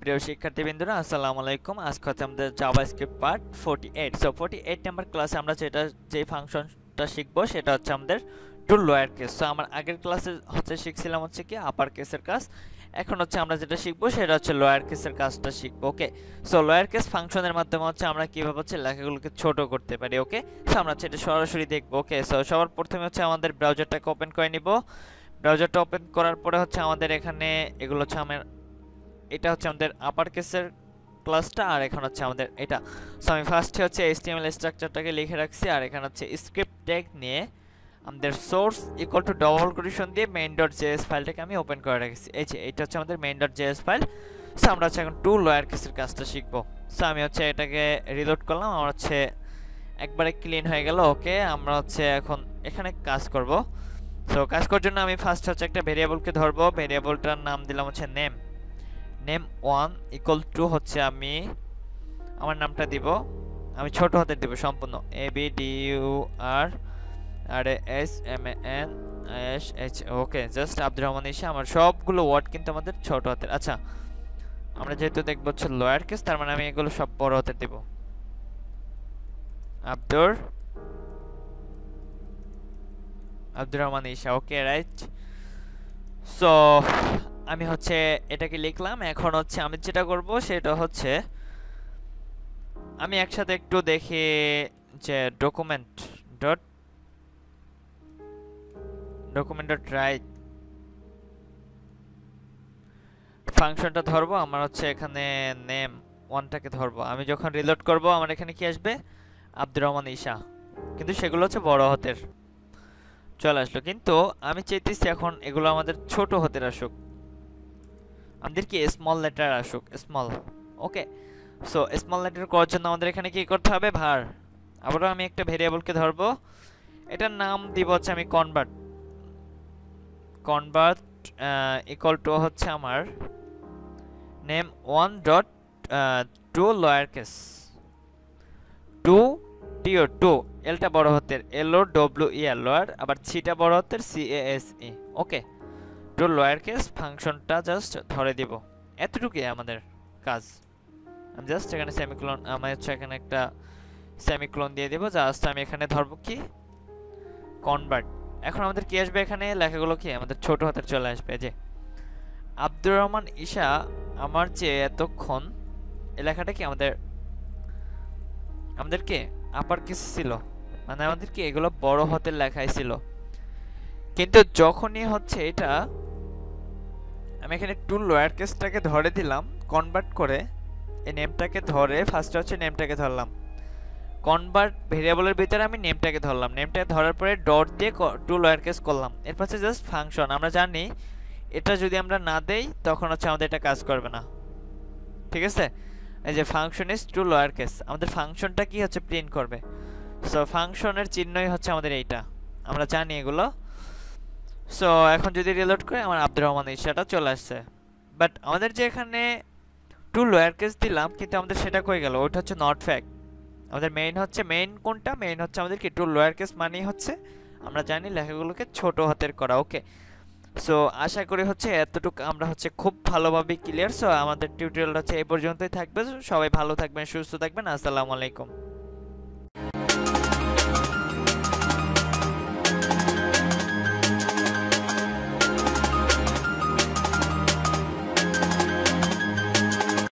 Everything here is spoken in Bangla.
প্রিয় শিক্ষার্থী শিক্ষার্থীবৃন্দরা, আসসালামু আলাইকুম। আজকে হচ্ছে আমাদের জাভাস্ক্রিপ্ট পার্ট 48 সো 48 নাম্বার ক্লাসে আমরা যেটা যে ফাংশনটা শিখব, সেটা হচ্ছে আমাদের টু লোয়ার কেস সো আমার আগের ক্লাসে হচ্ছে শিখছিলাম হচ্ছে কি আপার কেসের কাজ। এখন হচ্ছে আমরা যেটা শিখব, সেটা হচ্ছে লোয়ার কেসের কাজটা শিখব ওকে সো লোয়ার কেস ফাংশনের মাধ্যমে হচ্ছে আমরা কীভাবে হচ্ছে লেখাগুলোকে ছোট করতে পারি ওকে সো আমরা হচ্ছে এটা সরাসরি দেখব ওকে সো সবার প্রথমে হচ্ছে আমাদের ব্রাউজারটাকে ওপেন করে নিব। ব্রাউজারটা ওপেন করার পরে হচ্ছে আমাদের এখানে, এগুলো হচ্ছে আমার এটা হচ্ছে আমাদের আপার কেসের ক্লাসটা আর এখানে হচ্ছে আমাদের এটা। সো আমি ফার্স্টে হচ্ছে এইচটিএমএল স্ট্রাকচারটাকে লিখে রাখছি, আর এখানে হচ্ছে স্ক্রিপ্ট ট্যাগ নিয়ে আমাদের source equal to double quotation দিয়ে মেইন ডট জেএস ফাইলটাকে আমি ওপেন করে রেখেছি। এই যে, এটা হচ্ছে আমাদের main dot JS file so আমরা হচ্ছে এখন টু লয়ার কেসের কাজটা শিখব। সো আমি হচ্ছে এটাকে রিলোড করলাম, আমার হচ্ছে একবারে ক্লিন হয়ে গেল ওকে আমরা হচ্ছে এখন এখানে কাজ করব। সো কাজ করার জন্য আমি ফার্স্ট হচ্ছে একটা ভেরিয়েবলকে ধরবো। ভেরিয়েবলটার নাম দিলাম হচ্ছে name name one equal to হচ্ছে আমি, আমার নামটা দিব, আমি ছোট হাতে দিব সম্পূর্ণ A B D U R R S M N S H okay just Abdur Rahman Isa আমার সবগুলো ওয়ার্ড কিন্তু আমাদের ছোট হাতের। আচ্ছা আমরা যেহেতু দেখব হচ্ছে লোয়ার কেস তার মানে আমি এগুলো সব বড় হাতের দিব। Abdur Abdur Rahman Isa okay right so আমি হচ্ছে এটাকে লিখলাম। এখন হচ্ছে আমি যেটা করব সেটা হচ্ছে আমি একসাথে একটু দেখি যে document dot document dot write ফাংশনটা ধরবো। আমার হচ্ছে এখানে নেম ওয়ানটাকে ধরবো। আমি যখন রিলোড করব, আমার এখানে কি আসবে? আব্দুর রহমান ঈশা। কিন্তু সেগুলো হচ্ছে বড় হাতের। চলে আসলো। কিন্তু আমি চাইতেছি এখন এগুলো আমাদের ছোট হাতের আসুক। আমাদের কি স্মল লেটার আসুক small okay so small letter করার জন্য আমাদের এখানে কি করতে হবে? ভার আবারও আমি একটা ভেরিয়েবলকে ধরবো। এটার নাম দিব হচ্ছে আমি কনভার্ট কনভার্ট ইকুয়াল টু হচ্ছে আমার name one dot to lower case to T O to বড় হাতের এল ও ডব্লিউ ই আর লোয়ার আবার সিটা বড় হাতের C A S E okay to lower case ফাংশনটা জাস্ট ধরে দিব। এতটুকুই আমাদের কাজ। আমি জাস্ট এখানে সেমিক্লোন আমি হচ্ছে এখানে একটা সেমিক্লোন দিয়ে দেবো। জাস্ট আমি এখানে ধরবো কি? কনভার্ট এখন আমাদের কি আসবে এখানে? লেখাগুলো কি? আমাদের ছোট হাতের চলে আসবে। যে, আব্দুর রহমান ঈশা আমার যে এতক্ষণ, এই লেখাটা কি আমাদের আমাদেরকে আপার কেস ছিল। মানে আমাদেরকে এগুলো বড় হাতের লেখাই ছিল। কিন্তু যখনই হচ্ছে এটা আমি এখানে টু লোয়ার কেসটাকে ধরে দিলাম কনভার্ট করে এই নেমটাকে ধরে ফার্স্টে হচ্ছে নেমটাকে ধরলাম। কনভার্ট ভেরিয়েবলের ভিতরে আমি নেমটাকে ধরলাম। নেমটাকে ধরার পরে ডট দিয়ে টু লোয়ার কেস করলাম। এরপর হচ্ছে জাস্ট ফাংশন আমরা জানি এটা যদি আমরা না দেই, তখন হচ্ছে আমাদের এটা কাজ করবে না। ঠিক আছে? এই যে function is to lower case আমাদের ফাংশনটা কি হচ্ছে প্রিন্ট করবে? সো ফাংশনের চিহ্নই হচ্ছে আমাদের এইটা। আমরা জানি এগুলো। সো এখন যদি রিলোড করে, আমার আব্দুর রহমান ইশাটা চলে আসছে। বাট আমাদের যে এখানে টু লোয়ার কেস দিলাম, কিন্তু আমাদের সেটা কই গেল? ওইটা হচ্ছে নট ফ্যাক্ট আমাদের মেইন হচ্ছে মেইন কোনটা? মেইন হচ্ছে আমাদের কি? টু লোয়ার কেস মানেই হচ্ছে, আমরা জানি লেখাগুলোকে ছোট হাতের করা ওকে সো আশা করি হচ্ছে এতটুকু আমরা হচ্ছে খুব ভালোভাবে ক্লিয়ার সো আমাদের টিউটোরিয়ালটা হচ্ছে এই পর্যন্তই থাকবে। সবাই ভালো থাকবেন, সুস্থ থাকবেন। আসসালামু আলাইকুম।